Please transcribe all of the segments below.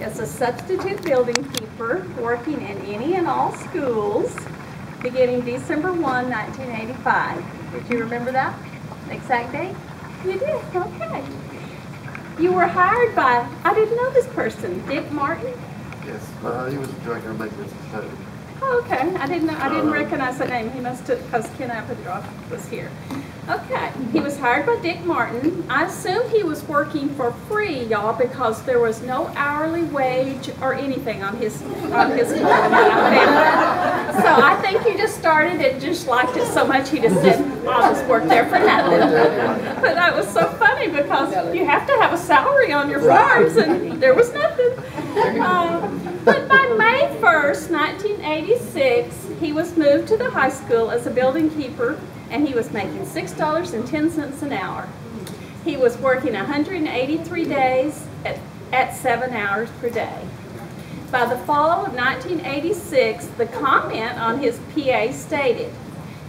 As a substitute building keeper working in any and all schools beginning December 1, 1985. Did you remember that exact date? You did, okay. You were hired by, I didn't know this person, Dick Martin? Yes, uh, he was the director of maintenance and. Oh, okay, I didn't I didn't recognize the name, he must have, because Ken Abendroth was here. Okay, he was hired by Dick Martin. I assume he was working for free, y'all, because there was no hourly wage or anything on his, on his form that I found. So I think he just started and just liked it so much, he just said, I'll just work there for nothing. But that was so funny because you have to have a salary on your farms and there was nothing. Um, But by May 1st, 1986, he was moved to the high school as a building keeper and he was making $6.10 an hour. He was working 183 days at, at seven hours per day. By the fall of 1986, the comment on his PA stated,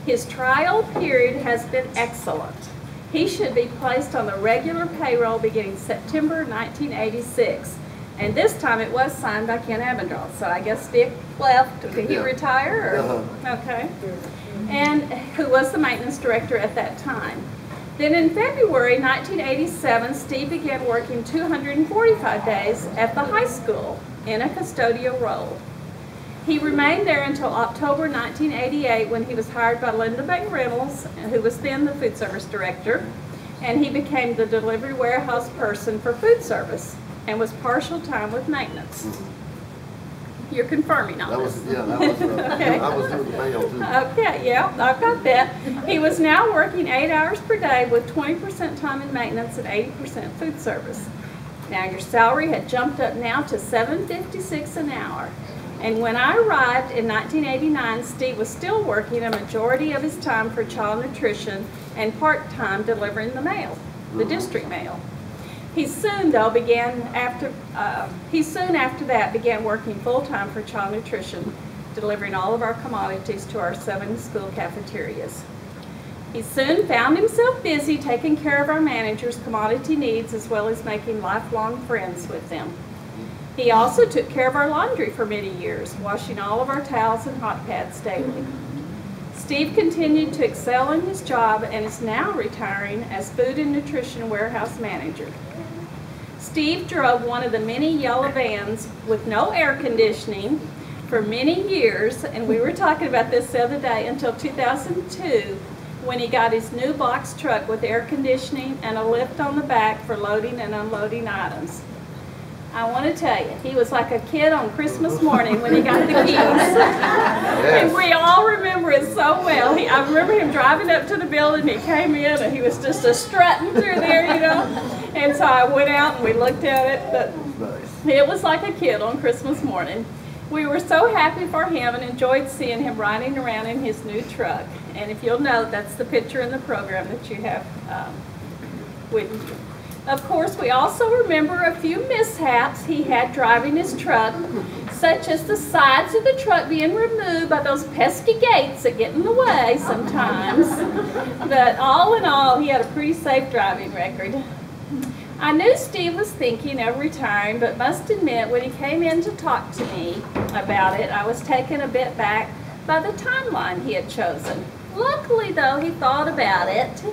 his trial period has been excellent. He should be placed on the regular payroll beginning September 1986. And this time it was signed by Ken Abendroth, so I guess Dick left. Did he Yeah. retire? or- Uh-huh. Okay. And who was the maintenance director at that time. Then in February 1987, Steve began working 245 days at the high school in a custodial role. He remained there until October 1988 when he was hired by Linda Bang Reynolds, who was then the food service director, and he became the delivery warehouse person for food service and was partial time with maintenance. You're confirming on That this. was, yeah, that was, uh, Okay. I was doing the mail too. Okay, yeah, I've got that. He was now working eight hours per day with 20% time in maintenance and 80% food service. Now, your salary had jumped up now to $7.56 an hour. And when I arrived in 1989, Steve was still working a majority of his time for child nutrition and part-time delivering the mail, the district mail. He soon, though, began after, uh, he soon after that began working full-time for child nutrition, delivering all of our commodities to our seven school cafeterias. He soon found himself busy taking care of our managers' commodity needs as well as making lifelong friends with them. He also took care of our laundry for many years, washing all of our towels and hot pads daily. Steve continued to excel in his job and is now retiring as food and nutrition warehouse manager. Steve drove one of the many yellow vans with no air conditioning for many years, and we were talking about this the other day, until 2002, when he got his new box truck with air conditioning and a lift on the back for loading and unloading items. I want to tell you, he was like a kid on Christmas morning when he got the keys. And we all remember it so well. He, I remember him driving up to the building, he came in and he was just a strutting through there, you know. And so I went out and we looked at it, but Nice. it was like a kid on Christmas morning. We were so happy for him and enjoyed seeing him riding around in his new truck. And if you'll note, that's the picture in the program that you have um, with you. Of course, we also remember a few mishaps he had driving his truck, such as the sides of the truck being removed by those pesky gates that get in the way sometimes. But all in all, he had a pretty safe driving record. I knew Steve was thinking of retiring, but must admit when he came in to talk to me about it, I was taken a bit back by the timeline he had chosen. Luckily, though, he thought about it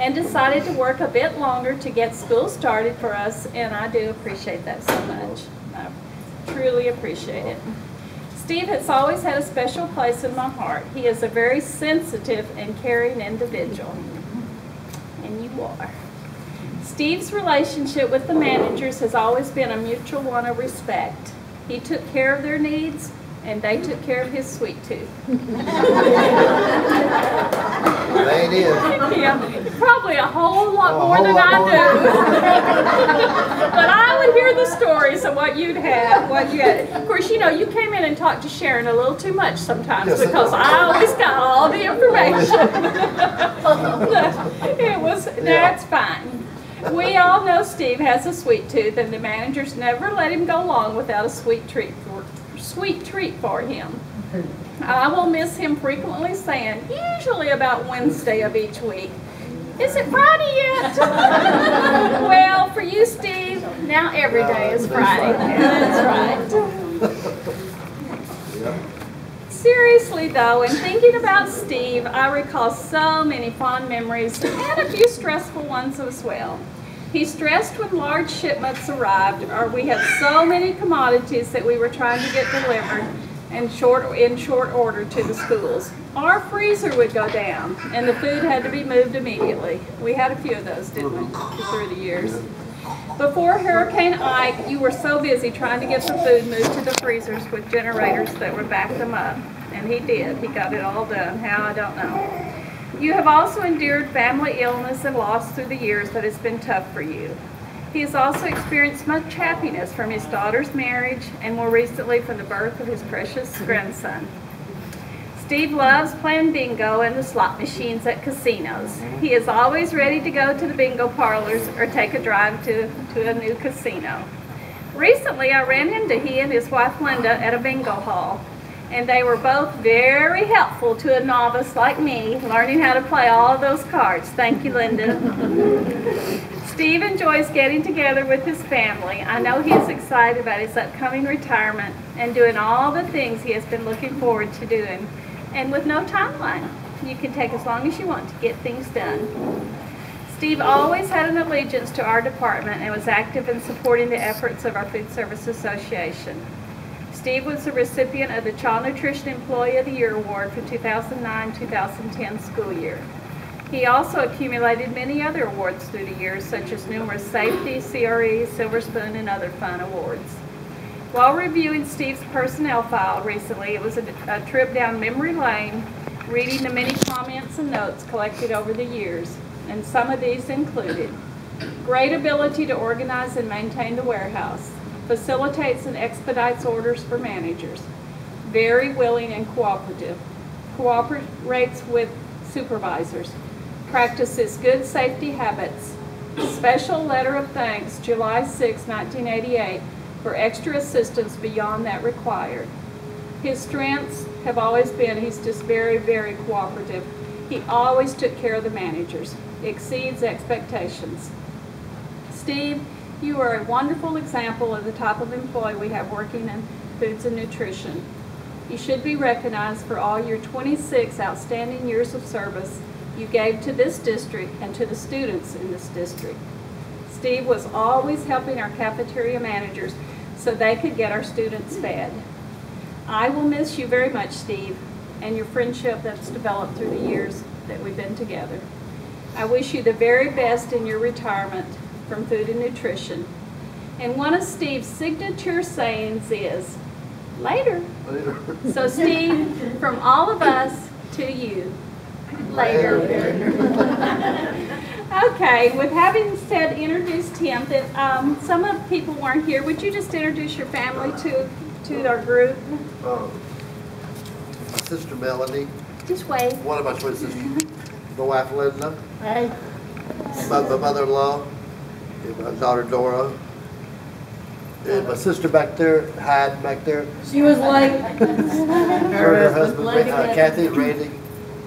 and decided to work a bit longer to get school started for us, and I do appreciate that so much. I truly appreciate it. Steve has always had a special place in my heart. He is a very sensitive and caring individual, and you are. Steve's relationship with the managers has always been a mutual one of respect. He took care of their needs, and they took care of his sweet tooth. They in. Yeah, probably a whole lot Oh, more whole than lot I do. But I would hear the stories of what you'd have, what you had. Of course, you know, you came in and talked to Sharon a little too much sometimes Yes, because. I always got all the information. It was, that's fine. We all know Steve has a sweet tooth and the managers never let him go long without a sweet treat for, sweet treat for him. I will miss him frequently saying, usually about Wednesday of each week, is it Friday yet? well, for you, Steve, Now every day is Friday. That's right. Seriously though, in thinking about Steve, I recall so many fond memories and a few stressful ones as well. He stressed when large shipments arrived or we had so many commodities that we were trying to get delivered in short, in short order to the schools. Our freezer would go down and the food had to be moved immediately. We had a few of those, didn't we, through the years? Before Hurricane Ike, you were so busy trying to get the food moved to the freezers with generators that would back them up. And he did. He got it all done. How, I don't know. You have also endured family illness and loss through the years that has been tough for you. He has also experienced much happiness from his daughter's marriage and more recently from the birth of his precious mm-hmm. grandson. Steve loves playing bingo and the slot machines at casinos. Mm-hmm. He is always ready to go to the bingo parlors or take a drive to, to a new casino. Recently, I ran into he and his wife Linda at a bingo hall, and they were both very helpful to a novice like me learning how to play all of those cards. Thank you, Linda. Steve enjoys getting together with his family. I know he is excited about his upcoming retirement and doing all the things he has been looking forward to doing. And with no timeline, you can take as long as you want to get things done. Steve always had an allegiance to our department and was active in supporting the efforts of our Food Service Association. Steve was the recipient of the Child Nutrition Employee of the Year Award for 2009-2010 school year. He also accumulated many other awards through the years, such as numerous safety, CRE, Silver Spoon, and other fun awards. While reviewing Steve's personnel file recently, it was a, a trip down memory lane, reading the many comments and notes collected over the years, and some of these included great ability to organize and maintain the warehouse, facilitates and expedites orders for managers, very willing and cooperative, cooperates with supervisors, practices good safety habits, special letter of thanks July 6, 1988 for extra assistance beyond that required. His strengths have always been he's just very, very cooperative. He always took care of the managers, exceeds expectations. Steve, you are a wonderful example of the type of employee we have working in foods and nutrition. You should be recognized for all your 26 outstanding years of service you gave to this district and to the students in this district. Steve was always helping our cafeteria managers so they could get our students fed. I will miss you very much, Steve, and your friendship that's developed through the years that we've been together. I wish you the very best in your retirement from food and nutrition. And one of Steve's signature sayings is, later. Later. So Steve, from all of us to you, later. Okay, with having said, introduced him, that, um, some of the people weren't here, would you just introduce your family to, to our group? Um, My sister Melanie, Just wave. one of my twin sisters, my wife Linda, Hey, my, my mother-in-law, and my daughter Dora, and my sister back there, Hyde back there, she was late. her and her husband, uh, Kathy and Randy.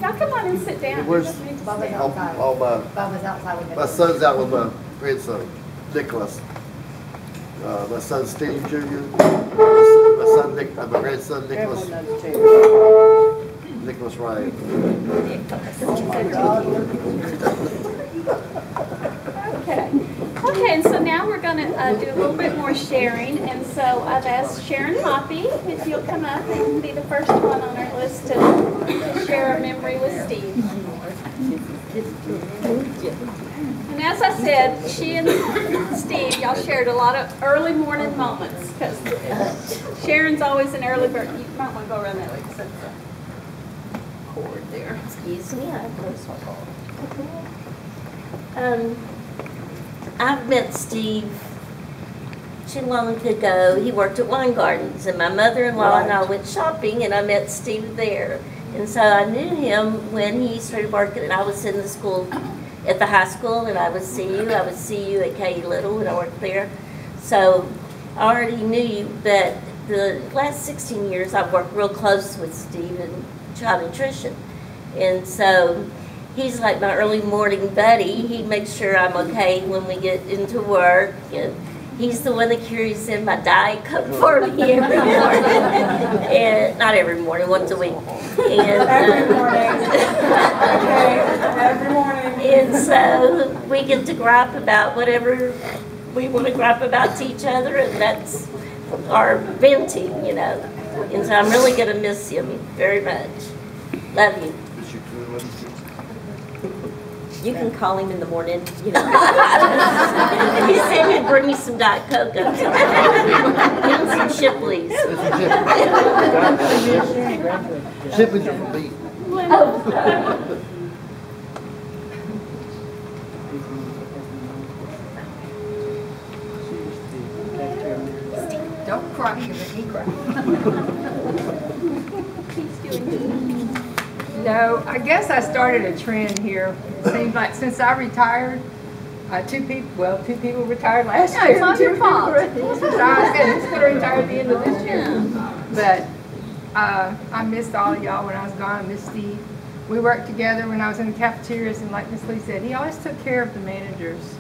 Now come on and sit down. Where's- You don't need to Bubba's. All, outside. all my, Bubba's outside with my him. son's out with my grandson, Nicholas. Uh, my son Steve Jr., my son- my son Nick, uh, my grandson Nicholas, Everyone knows too. Nicholas Ryan. Okay. And so now we're gonna uh, do a little bit more sharing, and so I've asked Sharon Hoppy if you'll come up and be the first one on our list to to share a memory with Steve. And as I said, she and Steve, y'all shared a lot of early morning moments, because Sharon's always an early bird. You might want to go around that way, because that's a cord there. Excuse me, I my door. Um, I've met Steve too long ago. He worked at Weingarten's, and my mother-in-law and I went shopping, and I met Steve there. And so I knew him when he started working, and I was in the school, at the high school, and I would see you. I would see you at K Little when I worked there. So I already knew you, but the last 16 years, I've worked real close with Steve in child nutrition. And so he's like my early morning buddy. He makes sure I'm okay when we get into work. And He's the one that carries in my Diet Coke for me every morning. And, not every morning, once a week. And, Every uh, morning. Okay, every morning. And so we get to gripe about whatever we want to gripe about to each other, and that's our venting, you know. And so I'm really going to miss him very much. Love you. You can call him in the morning, you know. He said he'd bring me some Diet Coke. I'm. And some Shipley's. Shipley's are from beef. Don't cry, you make me cry. No, I guess I started a trend here. Seems like since I retired, uh, two people, well, two people retired last No, year. it's not your Two people fault. I gonna, it's gonna retire at the end of this year. But, uh, I missed all of y'all when I was gone, I missed Steve. We worked together when I was in the cafeterias, and like Miss Lee said, he always took care of the managers.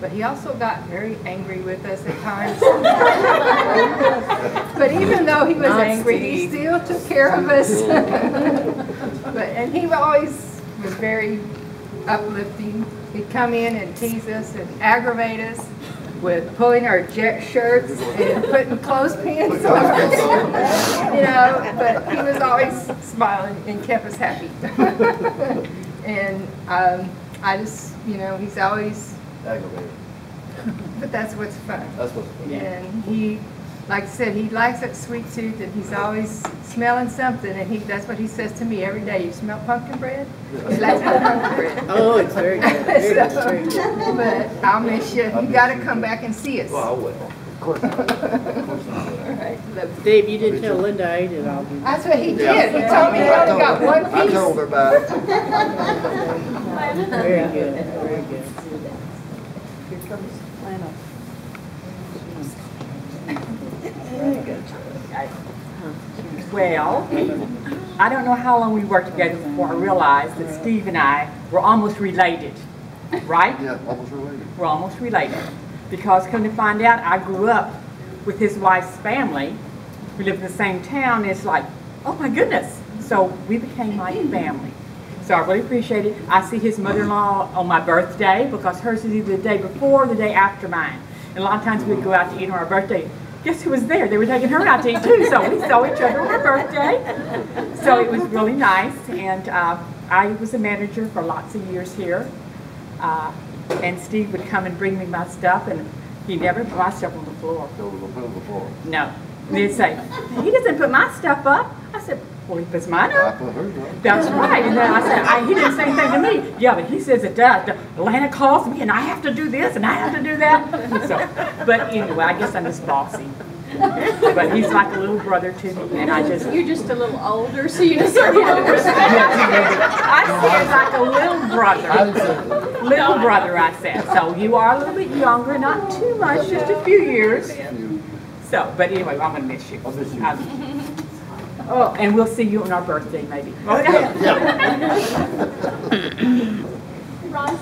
But he also got very angry with us at times. But even though he was Not angry, he still took care of us. But, and he always was very uplifting. He'd come in and tease us and aggravate us with pulling our jet shirts and putting clothespins on us. You know, but he was always smiling and kept us happy. And, um, I just, you know, he's always, Aggravated. but that's what's fun. That's what's. fun. And he, like I said, he likes that sweet tooth and he's always smelling something and he, that's what he says to me every day. You smell pumpkin bread? He likes pumpkin bread. Oh, it's very good, very good, very good. But I'll miss you. You gotta come back and see us. Well, I will. Of course. I will. Of course I will. Dave, you didn't tell Linda I ate it all. did you? That's what he Yeah. did. He told me he only got one piece. I told her about it. Very good, very good. Here comes Lana. Well, I don't know how long we worked together before I realized that Steve and I were almost related, right? Yeah, almost related. We're almost related. Because come to find out, I grew up with his wife's family. We lived in the same town. It's like, oh my goodness. So we became like family. So I really appreciate it. I see his mother-in-law on my birthday because hers is either the day before or the day after mine. And a lot of times we'd go out to eat on our birthday. Guess who was there? They were taking her out to eat too. So we saw each other on her birthday. So it was really nice. And uh, I was a manager for lots of years here. Uh, and Steve would come and bring me my stuff, and he never put my stuff on the floor. So we'll put it. No. He'd say, he doesn't put my stuff up. I said, well, he puts mine I up. put hers. That's right. And then I said, I, he did the same thing to me. Yeah, but he says it does. Atlanta calls me, and I have to do this, and I have to do that. So, but anyway, I guess I'm just bossy. But he's like a little brother to me, and I just, You're just a little older, so you deserve a little respect. I see it like a little brother. I didn't say that. Little brother, I said. So you are a little bit younger, not too much, just a few years. So, but anyway, I'm gonna miss you. I'll miss you. Um, Oh, and we'll see you on our birthday, maybe. Oh, okay? Yeah. Ron,